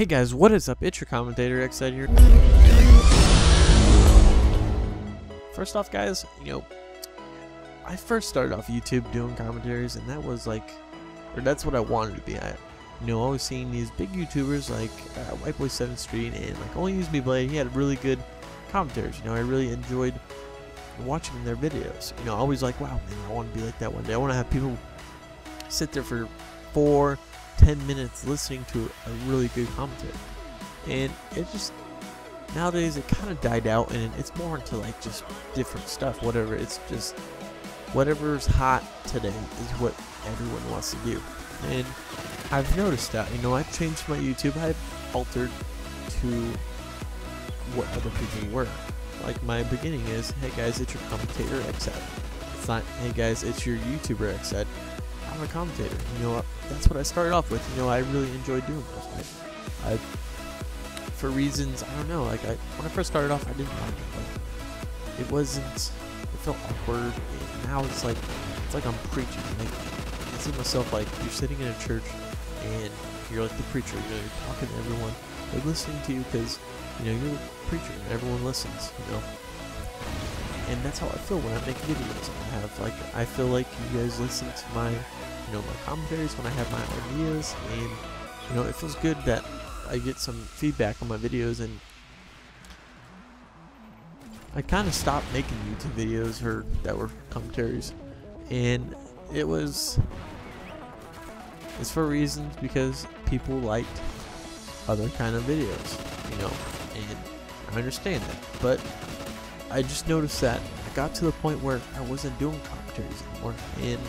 Hey guys, what is up? It's your commentator Exide here. First off, guys, you know, I first started off YouTube doing commentaries, and that was like, or that's what I wanted to be. I, you know, always seeing these big YouTubers like uh, White Boy Seven Street and like Only Use Me Blade. He had really good commentaries. You know, I really enjoyed watching their videos. You know, always like, wow, man, I want to be like that one day. I want to have people sit there for four, ten minutes listening to a really good commentary. And it just nowadays it kind of died out, and it's more into like just different stuff. Whatever. It's just whatever's hot today is what everyone wants to do. And I've noticed that. You know, I've changed my YouTube. I've altered to what other people were. Like my beginning is, hey guys, it's your commentator Exide. It's not, hey guys, it's your YouTuber Exide. I'm a commentator. You know, that's what I started off with. You know, I really enjoy doing this. I, I for reasons I don't know. Like I, when I first started off, I didn't like it. Like, it wasn't. It felt awkward. And now it's like, it's like I'm preaching. Like I see myself like you're sitting in a church, and you're like the preacher. You know, you're talking to everyone. They're listening to you because you know you're the preacher, everyone listens. You know. And that's how I feel when I make videos. I have like I feel like you guys listen to my you know my commentaries when I have my ideas and you know it feels good that I get some feedback on my videos and I kind of stopped making YouTube videos or that were commentaries and it was it's for reasons because people liked other kind of videos you know and I understand that but I just noticed that I got to the point where I wasn't doing commentaries anymore and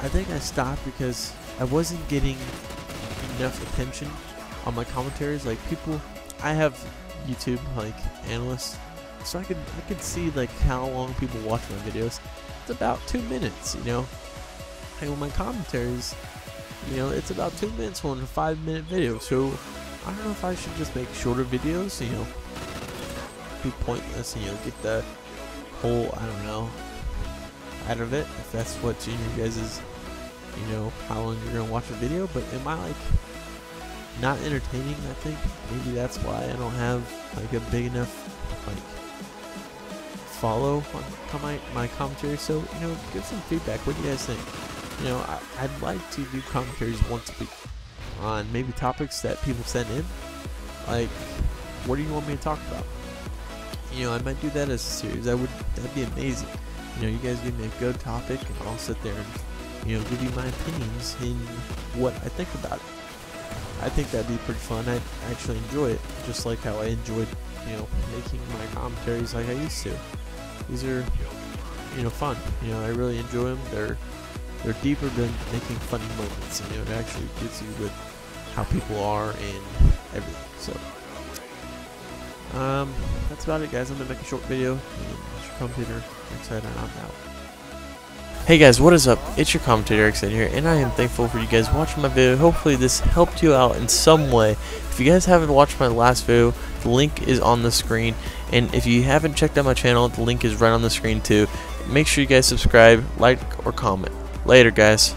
I think I stopped because I wasn't getting enough attention on my commentaries. Like people, I have YouTube like analysts, so I could I could see like how long people watch my videos. It's about two minutes, you know. And with my commentaries, you know, it's about two minutes on a five minute video. So I don't know if I should just make shorter videos, you know, be pointless, and you know, get the whole I don't know out of it if that's what's in your guys's you know how long you're gonna watch a video. But am I like not entertaining? I think maybe that's why I don't have like a big enough like follow on my, my commentary. So you know give some feedback. What do you guys think? You know I, I'd like to do commentaries once a week on maybe topics that people send in. Like what do you want me to talk about you know I might do that as a series that would that'd be amazing you know, you guys give me a good topic, and I'll sit there and, you know, give you my opinions in what I think about it. I think that'd be pretty fun. I actually enjoy it, just like how I enjoyed, you know, making my commentaries like I used to. These are, you know, fun. You know, I really enjoy them. They're they're deeper than making funny moments. You know, it actually gets you with how people are and everything. So. Um, that's about it, guys. I'm gonna make a short video. Your Commentator Exide, and I'm out. Hey guys, what is up? It's your commentator Exide here, and I am thankful for you guys watching my video. Hopefully, this helped you out in some way. If you guys haven't watched my last video, the link is on the screen, and if you haven't checked out my channel, the link is right on the screen too. Make sure you guys subscribe, like, or comment. Later, guys.